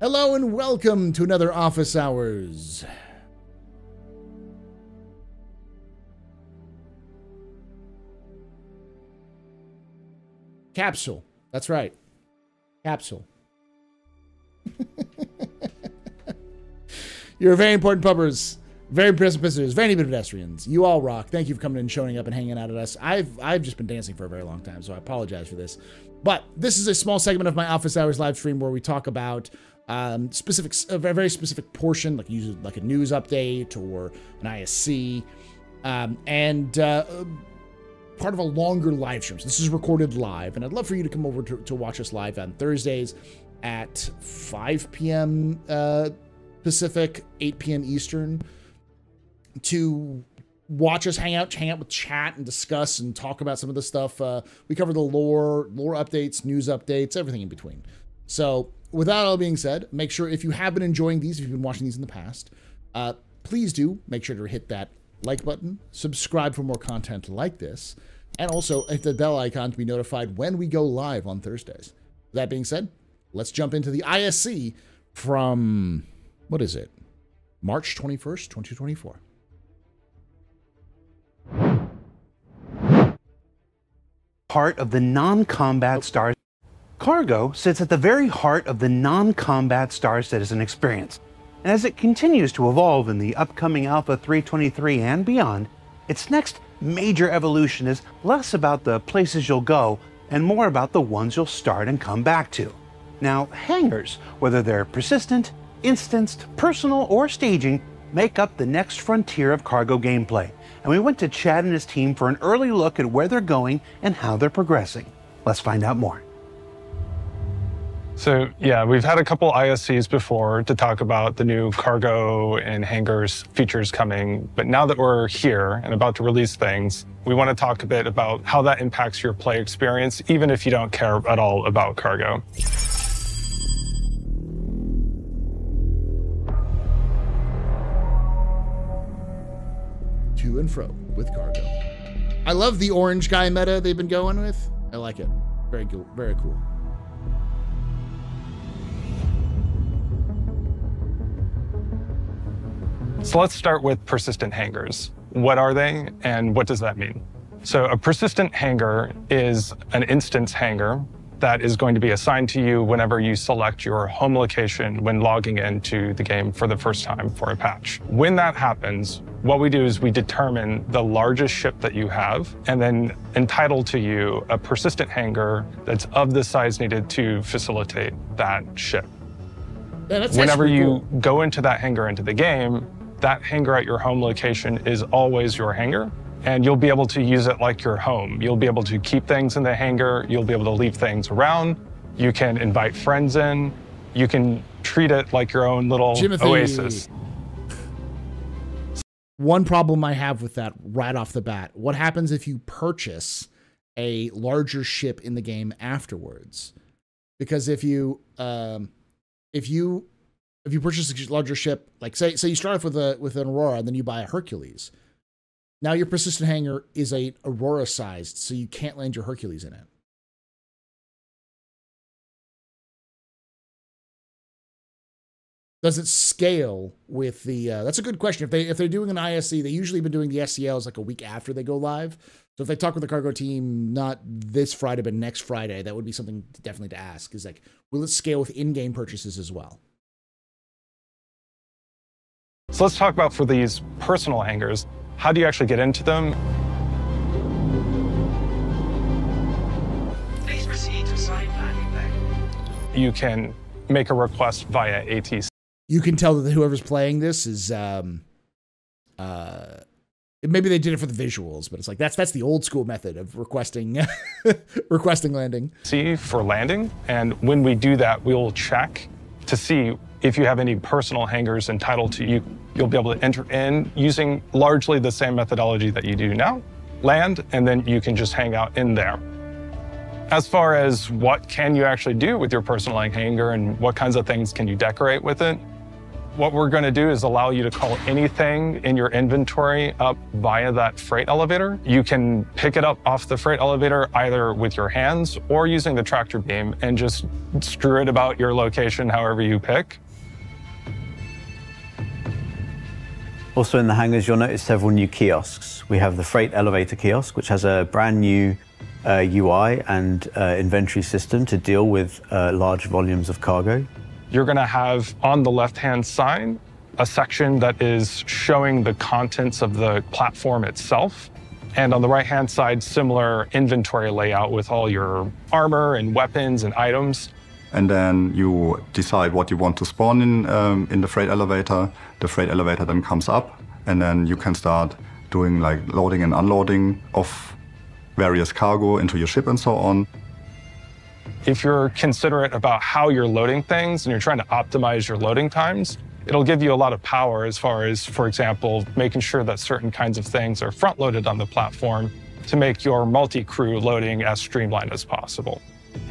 Hello and welcome to another Office Hours. Capsule. That's right. Capsule. You're very important pubbers, very impressive visitors, very good pedestrians. You all rock. Thank you for coming and showing up and hanging out at us. I've I've just been dancing for a very long time, so I apologize for this. But this is a small segment of my office hours live stream where we talk about um, specific, a very specific portion, like usually like a news update or an ISC, um, and uh, part of a longer live stream. So this is recorded live, and I'd love for you to come over to, to watch us live on Thursdays at 5 p.m. Uh, Pacific, 8 p.m. Eastern, to watch us hang out, hang out with chat and discuss and talk about some of the stuff. Uh, we cover the lore, lore updates, news updates, everything in between. So, with that all being said, make sure if you have been enjoying these, if you've been watching these in the past, uh, please do make sure to hit that like button, subscribe for more content like this, and also hit the bell icon to be notified when we go live on Thursdays. That being said, let's jump into the ISC from what is it? March 21st, 2024. Part of the non-combat star cargo sits at the very heart of the non-combat Star Citizen experience. And as it continues to evolve in the upcoming Alpha 323 and beyond, its next major evolution is less about the places you'll go and more about the ones you'll start and come back to. Now, hangars, whether they're persistent, instanced, personal, or staging, make up the next frontier of cargo gameplay. And we went to Chad and his team for an early look at where they're going and how they're progressing. Let's find out more. So yeah, we've had a couple ISCs before to talk about the new cargo and hangars features coming, but now that we're here and about to release things, we want to talk a bit about how that impacts your play experience, even if you don't care at all about cargo. To and fro with cargo. I love the orange guy meta they've been going with. I like it. Very cool. Very cool. So let's start with persistent hangers. What are they and what does that mean? So a persistent hanger is an instance hanger that is going to be assigned to you whenever you select your home location when logging into the game for the first time for a patch. When that happens, what we do is we determine the largest ship that you have and then entitle to you a persistent hanger that's of the size needed to facilitate that ship. Yeah, Whenever you cool. go into that hangar into the game, that hangar at your home location is always your hangar, and you'll be able to use it like your home. You'll be able to keep things in the hangar, you'll be able to leave things around, you can invite friends in, you can treat it like your own little Jimothy. oasis. One problem I have with that right off the bat what happens if you purchase a larger ship in the game afterwards? Because if you, um, if you, if you purchase a larger ship, like say, say you start off with a with an Aurora and then you buy a Hercules, now your persistent hangar is a Aurora sized, so you can't land your Hercules in it. Does it scale with the? Uh, that's a good question. If they if they're doing an ISC, they usually been doing the SCLs like a week after they go live. So if they talk with the cargo team, not this Friday but next Friday, that would be something definitely to ask. Is like, will it scale with in-game purchases as well? So let's talk about for these personal hangars, how do you actually get into them? Please proceed to side landing. You can make a request via ATC. You can tell that whoever's playing this is, um, uh, maybe they did it for the visuals, but it's like that's that's the old school method of requesting requesting landing. C for landing. And when we do that, we'll check to see if you have any personal hangars entitled to you. You'll be able to enter in using largely the same methodology that you do now. Land, and then you can just hang out in there. As far as what can you actually do with your personal hangar and what kinds of things can you decorate with it, What we're going to do is allow you to call anything in your inventory up via that freight elevator. You can pick it up off the freight elevator either with your hands or using the tractor beam and just screw it about your location however you pick. Also in the hangars, you'll notice several new kiosks. We have the freight elevator kiosk, which has a brand new uh, UI and uh, inventory system to deal with uh, large volumes of cargo. You're going to have on the left-hand side a section that is showing the contents of the platform itself. And on the right-hand side, similar inventory layout with all your armor and weapons and items. and then you decide what you want to spawn in um, in the freight elevator. The freight elevator then comes up, and then you can start doing like loading and unloading of various cargo into your ship and so on. If you're considerate about how you're loading things and you're trying to optimize your loading times, it'll give you a lot of power as far as, for example, making sure that certain kinds of things are front loaded on the platform to make your multi crew loading as streamlined as possible.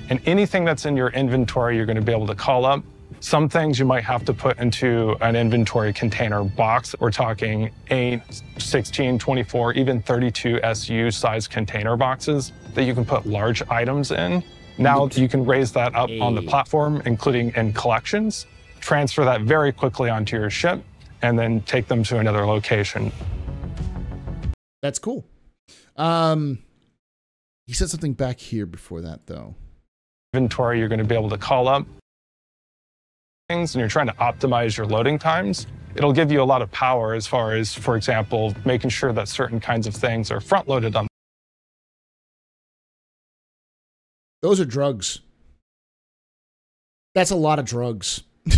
And anything that's in your inventory, you're going to be able to call up. Some things you might have to put into an inventory container box. We're talking 8, 16, 24, even 32 SU size container boxes that you can put large items in. Now you can raise that up on the platform, including in collections, transfer that very quickly onto your ship, and then take them to another location. That's cool. Um, he said something back here before that, though. inventory you're going to be able to call up things and you're trying to optimize your loading times, it'll give you a lot of power as far as, for example, making sure that certain kinds of things are front loaded on Those are drugs. That's a lot of drugs.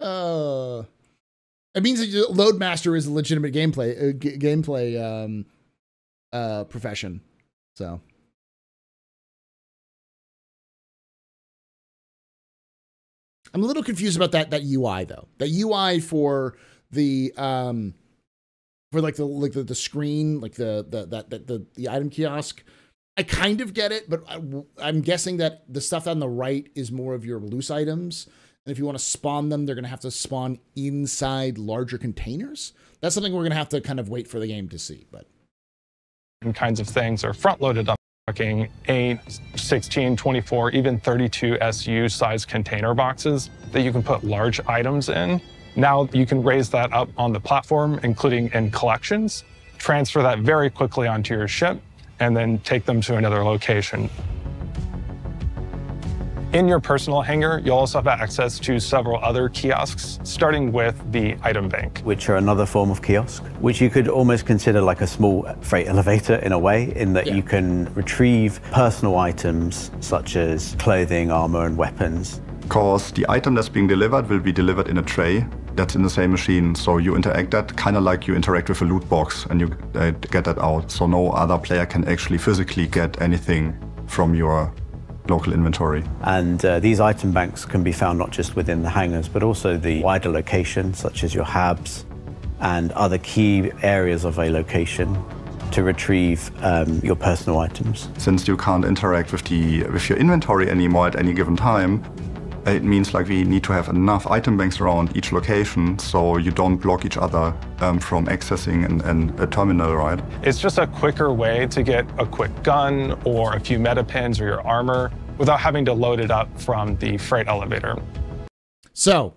uh, it means that Loadmaster is a legitimate gameplay uh, g- gameplay um, uh, profession. So I'm a little confused about that that UI though. That UI for the um for like the like the, the screen, like the the that the, the the item kiosk. I kind of get it, but I, I'm guessing that the stuff on the right is more of your loose items. And if you want to spawn them, they're going to have to spawn inside larger containers. That's something we're going to have to kind of wait for the game to see. But kinds of things are front loaded on talking 8, 16, 24, even 32 SU size container boxes that you can put large items in. Now you can raise that up on the platform, including in collections, transfer that very quickly onto your ship, and then take them to another location. In your personal hangar, you'll also have access to several other kiosks, starting with the item bank. which are another form of kiosk, which you could almost consider like a small freight elevator in a way, in that Yeah. you can retrieve personal items such as clothing, armor, and weapons. Because the item that's being delivered will be delivered in a tray that's in the same machine. So you interact that kind of like you interact with a loot box and you uh, get that out. So no other player can actually physically get anything from your local inventory. And uh, these item banks can be found not just within the hangars, but also the wider location, such as your habs and other key areas of a location to retrieve um, your personal items. Since you can't interact with the with your inventory anymore at any given time, it means like we need to have enough item banks around each location so you don't block each other um, from accessing an, an, a terminal, right? It's just a quicker way to get a quick gun or a few MedPens or your armor without having to load it up from the freight elevator. So,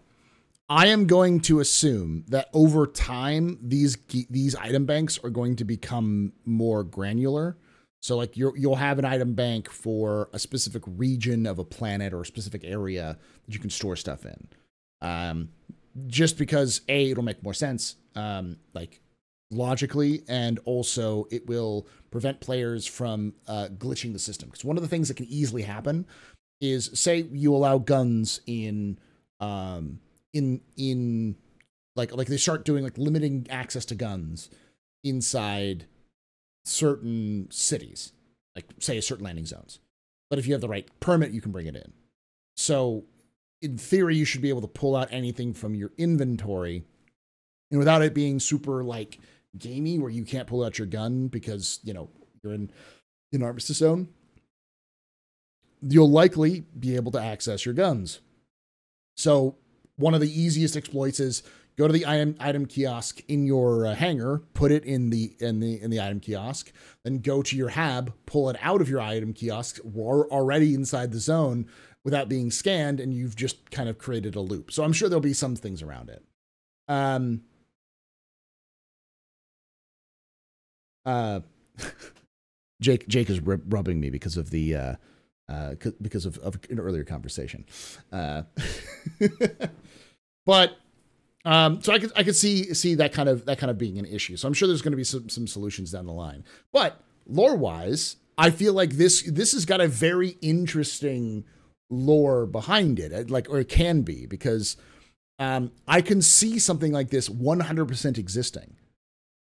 I am going to assume that over time these these item banks are going to become more granular. So, like you you'll have an item bank for a specific region of a planet or a specific area that you can store stuff in. Um, just because a it'll make more sense, um, like logically, and also it will prevent players from uh, glitching the system. Because one of the things that can easily happen is, say, you allow guns in um in in like like they start doing like limiting access to guns inside certain cities like say certain landing zones. But if you have the right permit you can bring it in. So in theory you should be able to pull out anything from your inventory and without it being super like gamey where you can't pull out your gun because you know you're in an armistice zone you'll likely be able to access your guns. So one of the easiest exploits is go to the item, item kiosk in your uh, put it in the in the in the item kiosk, then go to your hab, pull it out of your item kiosk, or already inside the zone without being scanned, and you've just kind of created a loop. So I'm sure there'll be some things around it. Um. Uh, Jake Jake is rub- rubbing me because of the uh, uh, because of, of an earlier conversation. Uh, but um, so I could I could see see that kind of that kind of being an issue. So I'm sure there's going to be some some solutions down the line. But lore wise, I feel like this this has got a very interesting lore behind it, like or it can be because um, I can see something like this 100% existing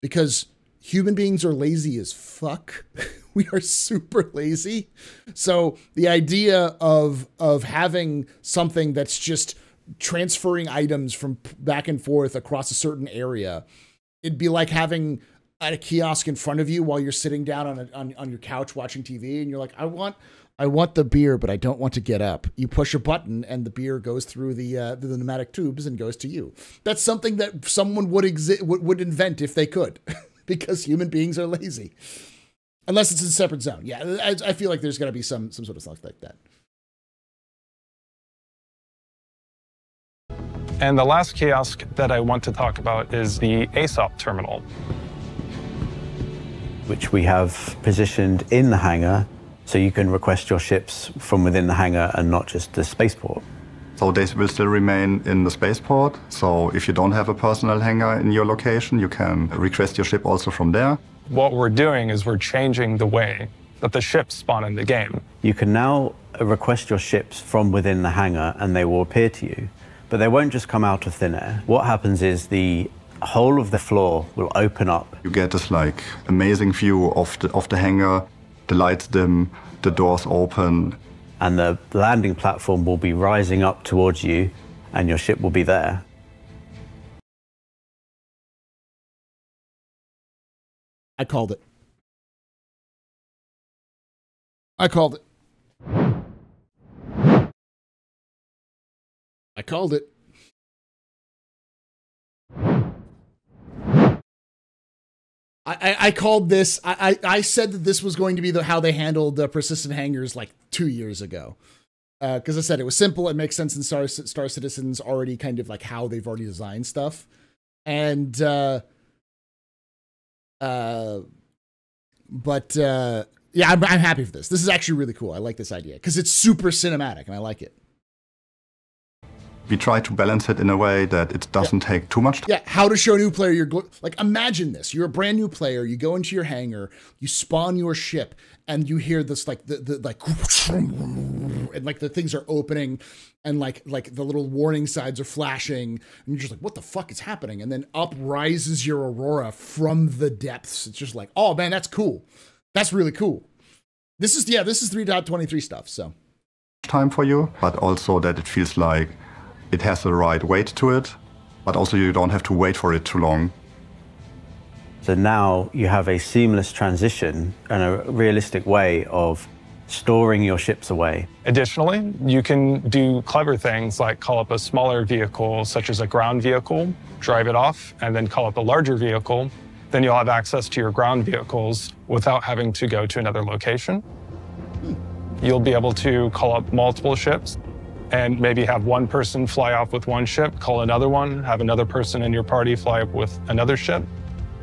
because human beings are lazy as fuck. we are super lazy. So the idea of of having something that's just transferring items from back and forth across a certain area, it'd be like having a kiosk in front of you while you're sitting down on, a, on on your couch watching TV, and you're like, I want. I want the beer, but I don't want to get up. You push a button, and the beer goes through the uh, the pneumatic tubes and goes to you. That's something that someone would exi- would, would invent if they could. because human beings are lazy. Unless it's in a separate zone. Yeah, I, I feel like there's to be some some sort of stuff like that. And the last kiosk that I want to talk about is the ASOP terminal. which we have positioned in the hangar so you can request your ships from within the hangar and not just the spaceport. So they will still remain in the spaceport. So if you don't have a personal hangar in your location, you can request your ship also from there. What we're doing is we're changing the way that the ships spawn in the game. You can now request your ships from within the hangar and they will appear to you. But they won't just come out of thin air. What happens is the whole of the floor will open up You get this like amazing view of the of the hangar. The lights dim, the doors open, and the landing platform will be rising up towards you and your ship will be there. I called it. I called it. I called it. I, I, called this. I, I, said that this was going to be the, how they handled the persistent hangers like two years ago. Because I said it was simple. It makes sense in Star, Star Citizen's already kind of like how they've already designed stuff. And uh, uh, but uh, yeah, I'm, I'm happy for this. This is actually really cool. I like this idea because it's super cinematic and I like it. We try to balance it in a way that it doesn't take too much time. Yeah, how to show a new player your glo- like. Imagine this: you're a brand new player. You go into your hangar, you spawn your ship, and you hear this like the, the like and like the things are opening, and like like the little warning signs are flashing, and you're just like, what the fuck is happening? And then up rises your aurora from the depths. It's just like, oh man, that's cool. That's really cool. This is yeah, this is 3.23 stuff. So time for you, but also that it feels like it has the right weight to it, but also you don't have to wait for it too long. So now you have a seamless transition and a realistic way of storing your ships away. Additionally, you can do clever things like call up a smaller vehicle, such as a ground vehicle, drive it off, and then call up a larger vehicle. Then you'll have access to your ground vehicles without having to go to another location. You'll be able to call up multiple ships and maybe have one person fly off with one ship, call another one, have another person in your party fly up with another ship.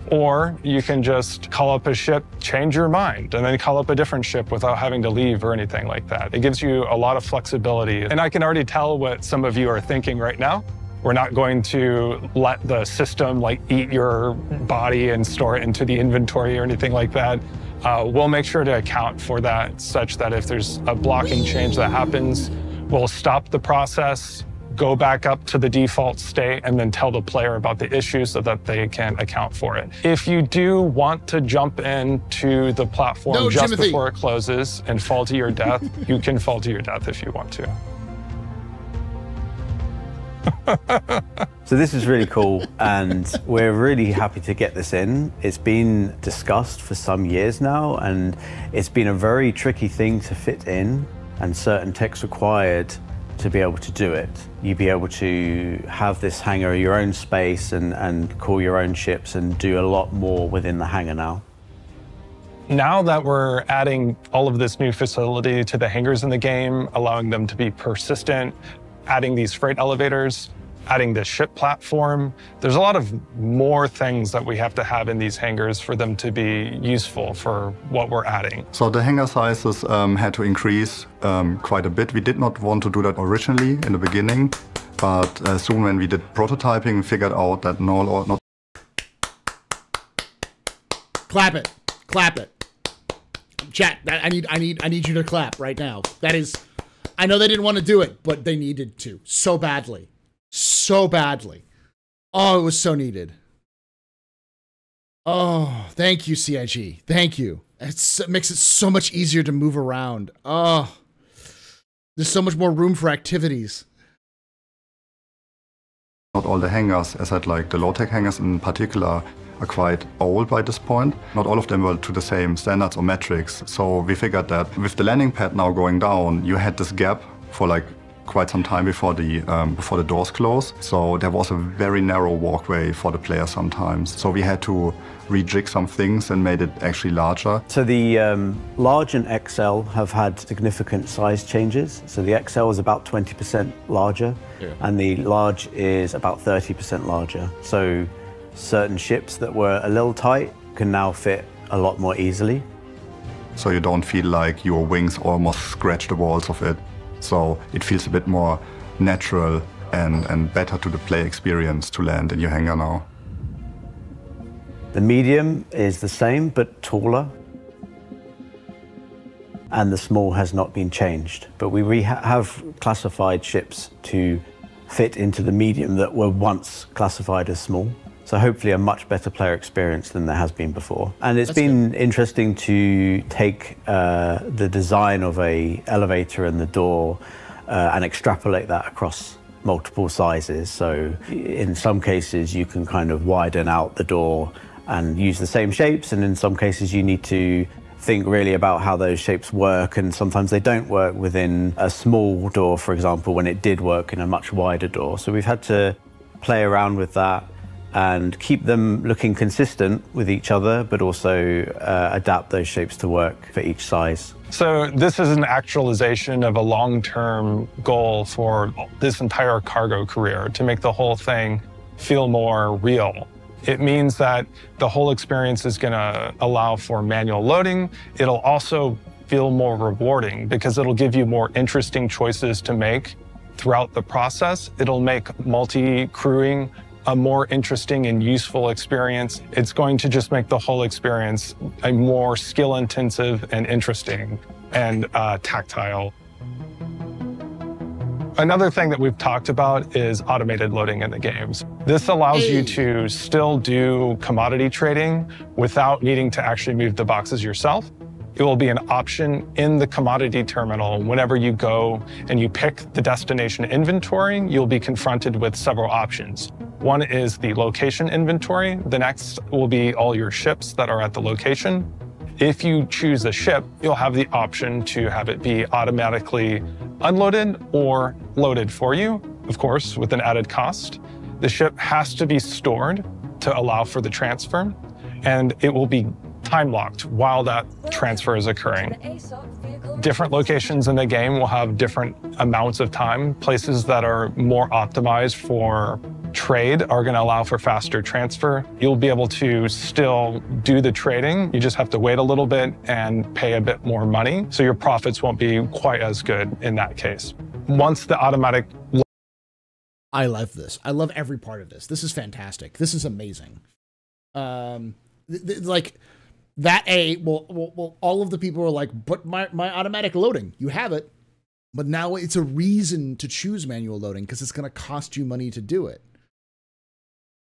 Or you can just call up a ship, change your mind, and then call up a different ship without having to leave or anything like that. It gives you a lot of flexibility. And I can already tell what some of you are thinking right now. We're not going to let the system like eat your body and store it into the inventory or anything like that. Uh, we'll make sure to account for that such that if there's a blocking change that happens, we'll stop the process, go back up to the default state, and then tell the player about the issue so that they can account for it. If you do want to jump into the platform No, just Timothy. before it closes and fall to your death, you can fall to your death if you want to. So this is really cool, and we're really happy to get this in. It's been discussed for some years now, and it's been a very tricky thing to fit in, and certain tech's required to be able to do it. You'd be able to have this hangar your own space and, and call your own ships and do a lot more within the hangar now. Now that we're adding all of this new facility to the hangars in the game, allowing them to be persistent, adding these freight elevators, adding this ship platform, there's a lot of more things that we have to have in these hangars for them to be useful for what we're adding. So the hangar sizes um, had to increase um, quite a bit. We did not want to do that originally in the beginning, but uh, soon when we did prototyping, we figured out that no, not Clap it. Clap it. Chat. I need. I need. I need you to clap right now. That is. I know they didn't want to do it, but they needed to so badly, so badly. Oh, it was so needed. Oh, thank you, CIG. Thank you. It's, it makes it so much easier to move around. Oh, there's so much more room for activities. not all the hangars, as I said, like the low-tech hangars in particular, are quite old by this point. Not all of them were to the same standards or metrics. So we figured that with the landing pad now going down, you had this gap for like quite some time before the um, before the doors close. So there was a very narrow walkway for the player sometimes. So we had to rejig some things and made it actually larger. So the um, large and XL have had significant size changes. So the XL is about 20% larger, and the large is about 30% larger. So certain ships that were a little tight can now fit a lot more easily. so you don't feel like your wings almost scratch the walls of it. So it feels a bit more natural and, and better to the play experience to land in your hangar now. The medium is the same but taller. And the small has not been changed. But we have classified ships to fit into the medium that were once classified as small. So hopefully a much better player experience than there has been before. And it's That's been interesting to take uh, the design of a elevator and the door uh, and extrapolate that across multiple sizes. So in some cases you can kind of widen out the door and use the same shapes, and in some cases you need to think really about how those shapes work, and sometimes they don't work within a small door, for example, when it did work in a much wider door. So we've had to play around with that and keep them looking consistent with each other, but also uh, adapt those shapes to work for each size. So this is an actualization of a long-term goal for this entire cargo career to make the whole thing feel more real. It means that the whole experience is going to allow for manual loading. It'll also feel more rewarding because it'll give you more interesting choices to make throughout the process. It'll make multi-crewing a more interesting and useful experience. It's going to just make the whole experience a more skill intensive and interesting and uh, tactile. Another thing that we've talked about is automated loading in the games. This allows you to still do commodity trading without needing to actually move the boxes yourself. It will be an option in the commodity terminal. Whenever you go and you pick the destination inventory, you'll be confronted with several options. One is the location inventory. The next will be all your ships that are at the location. If you choose a ship, you'll have the option to have it be automatically unloaded or loaded for you, of course, with an added cost. The ship has to be stored to allow for the transfer, and it will be time locked while that transfer is occurring. Different locations in the game will have different amounts of time. Places that are more optimized for trade are going to allow for faster transfer. You'll be able to still do the trading. You just have to wait a little bit and pay a bit more money. So your profits won't be quite as good in that case. Once the automatic I love this. I love every part of this. This is fantastic. This is amazing. Um, th- th- like that. A well, well, well, all of the people are like, but my my automatic loading. You have it, but now it's a reason to choose manual loading because it's going to cost you money to do it.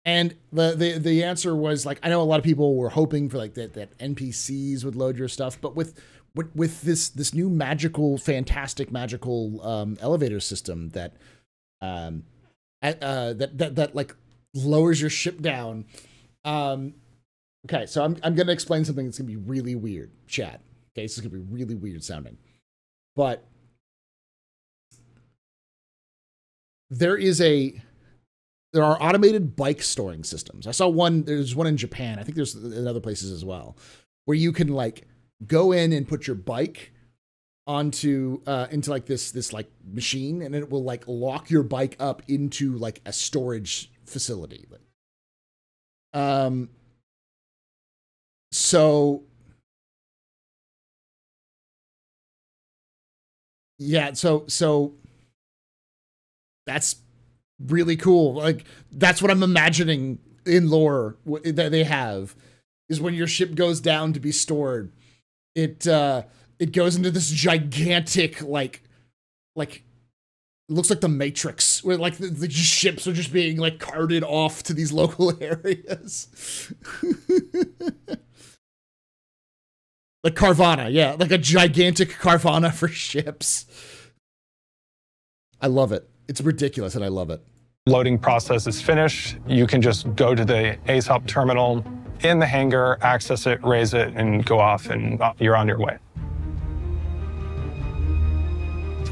And the, the the answer was like I know a lot of people were hoping for like that that NPCs would load your stuff, but with with, with this this new magical, fantastic, magical um, elevator system that um uh, that that that like lowers your ship down. Um, okay, so I'm I'm gonna explain something that's gonna be really weird, chat. Okay, this is gonna be really weird sounding, but there is a there are automated bike storing systems. I saw one. There's one in Japan. I think there's in other places as well, where you can like go in and put your bike onto uh into like this this like machine and it will like lock your bike up into like a storage facility um so yeah so so that's really cool. Like that's what i'm imagining in lore that they have is when your ship goes down to be stored it uh it goes into this gigantic like like looks like the matrix where like the, the ships are just being like carted off to these local areas. Like carvana yeah like a gigantic carvana for ships. I love it it's ridiculous and i love it Loading process is finished. You can just go to the ASOP terminal in the hangar, access it, raise it, and go off, and you're on your way.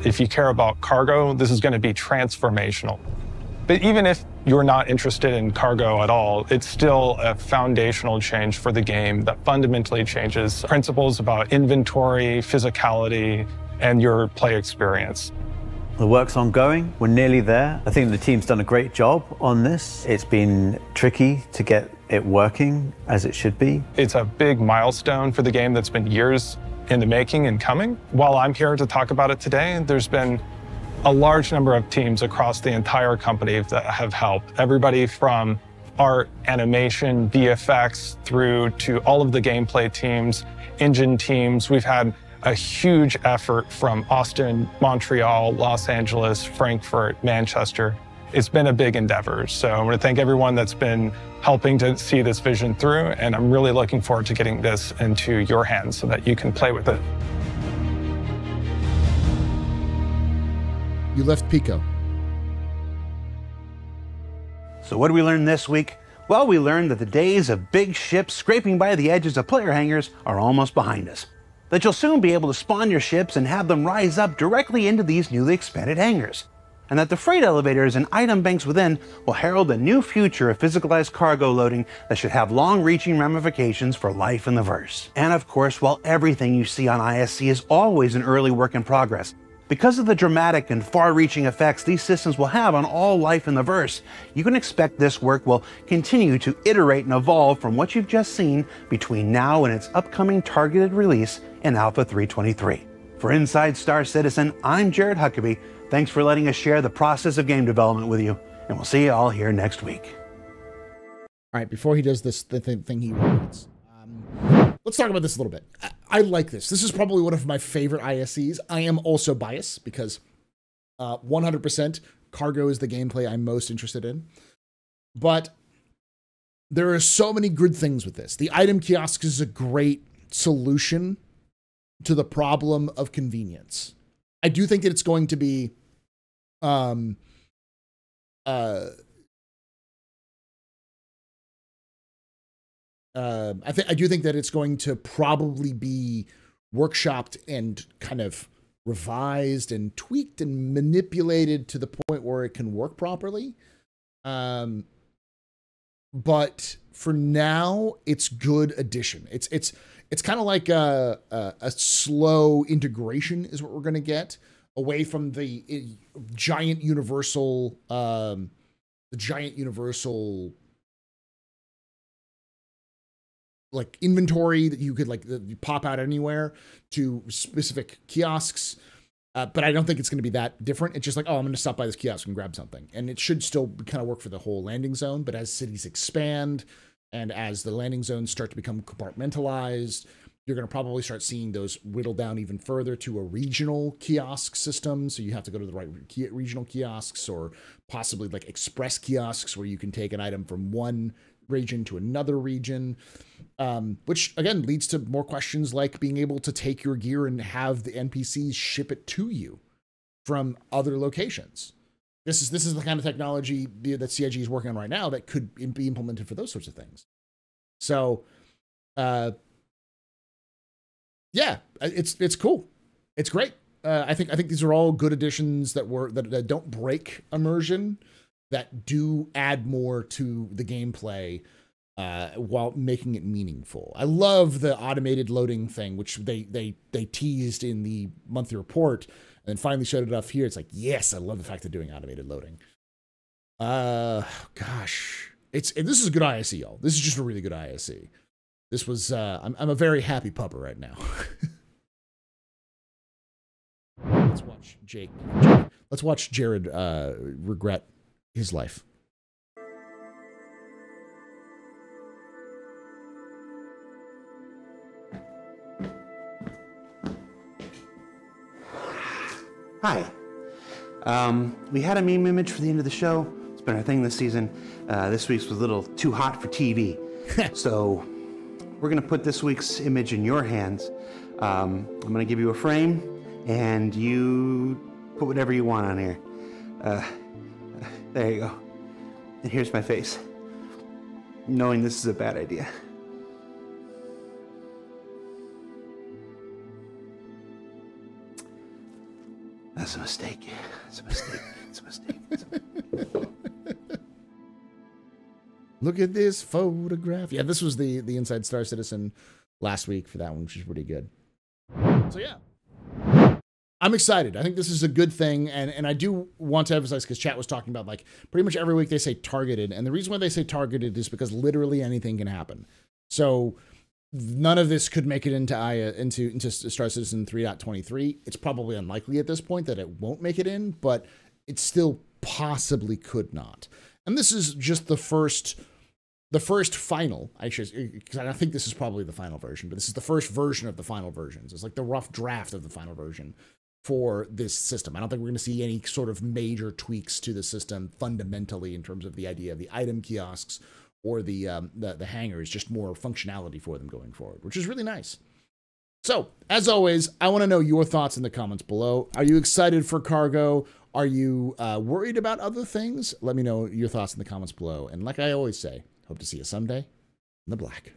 If you care about cargo, this is going to be transformational. But even if you're not interested in cargo at all, it's still a foundational change for the game that fundamentally changes principles about inventory, physicality, and your play experience. The work's ongoing. We're nearly there. I think the team's done a great job on this. It's been tricky to get it working as it should be. It's a big milestone for the game that's been years in the making and coming. While I'm here to talk about it today, there's been a large number of teams across the entire company that have helped. Everybody from art, animation, VFX, through to all of the gameplay teams, engine teams. We've had a huge effort from Austin, Montreal, Los Angeles, Frankfurt, Manchester. It's been a big endeavor. So I want to thank everyone that's been helping to see this vision through. And I'm really looking forward to getting this into your hands so that you can play with it. you left pico So, what did we learn this week? Well, we learned that the days of big ships scraping by the edges of player hangars are almost behind us. That you'll soon be able to spawn your ships and have them rise up directly into these newly expanded hangars. And that the freight elevators and item banks within will herald a new future of physicalized cargo loading that should have long reaching ramifications for life in the verse. And of course, while everything you see on ISC is always an early work in progress, because of the dramatic and far reaching effects these systems will have on all life in the verse, you can expect this work will continue to iterate and evolve from what you've just seen between now and its upcoming targeted release in Alpha 323. For Inside Star Citizen, I'm Jared Huckabee. Thanks for letting us share the process of game development with you, and we'll see you all here next week. All right, before he does this the thing, he wants, let's talk about this a little bit. I, I like this. This is probably one of my favorite ISCs. I am also biased because uh, 100% cargo is the gameplay I'm most interested in. But there are so many good things with this. The item kiosk is a great solution to the problem of convenience. I do think that it's going to be um uh uh, I I do think that it's going to probably be workshopped and kind of revised and tweaked and manipulated to the point where it can work properly. Um, but for now, it's good addition. It's it's it's kind of like a, a, a slow integration is what we're going to get away from the uh, giant universal um, the giant universal like inventory that you could like pop out anywhere to specific kiosks. Uh, but I don't think it's going to be that different. It's just like, oh, I'm going to stop by this kiosk and grab something, and it should still kind of work for the whole landing zone. But as cities expand, and as the landing zones start to become compartmentalized, you're going to probably start seeing those whittle down even further to a regional kiosk system. So you have to go to the right regional kiosks or possibly like express kiosks where you can take an item from one region to another region, um, which again leads to more questions like being able to take your gear and have the NPCs ship it to you from other locations. This is this is the kind of technology that CIG is working on right now that could be implemented for those sorts of things. So, uh, yeah, it's it's cool, it's great. Uh, I think I think these are all good additions that were that, that don't break immersion, that do add more to the gameplay uh, while making it meaningful. I love the automated loading thing, which they they they teased in the monthly report and finally showed it off here. It's like, yes, I love the fact they're doing automated loading. Uh, gosh, it's this is a good ISC, y'all. This is just a really good ISC. This was uh, I'm I'm a very happy pubber right now. let's watch Jake. Let's watch Jared uh, regret his life. Hi. Um, we had a meme image for the end of the show. It's been our thing this season. Uh, this week's was a little too hot for TV. so we're going to put this week's image in your hands. Um, I'm going to give you a frame, and you put whatever you want on here. Uh, there you go. And here's my face, knowing this is a bad idea. That's a mistake. It's a mistake. It's a mistake. It's a mistake. Look at this photograph. Yeah, this was the the Inside Star Citizen last week for that one, which is pretty good. So yeah. I'm excited. I think this is a good thing, and and I do want to emphasize because chat was talking about like pretty much every week they say targeted, and the reason why they say targeted is because literally anything can happen. So none of this could make it into IA uh, into into Star Citizen 3.23. It's probably unlikely at this point that it won't make it in, but it still possibly could not. And this is just the first the first final, actually, because uh, I think this is probably the final version, but this is the first version of the final versions. It's like the rough draft of the final version for this system. I don't think we're going to see any sort of major tweaks to the system fundamentally in terms of the idea of the item kiosks or the um, the, the hangars, just more functionality for them going forward, which is really nice. So, as always, I want to know your thoughts in the comments below. Are you excited for cargo? Are you uh, worried about other things? Let me know your thoughts in the comments below. And like I always say, hope to see you someday in the black.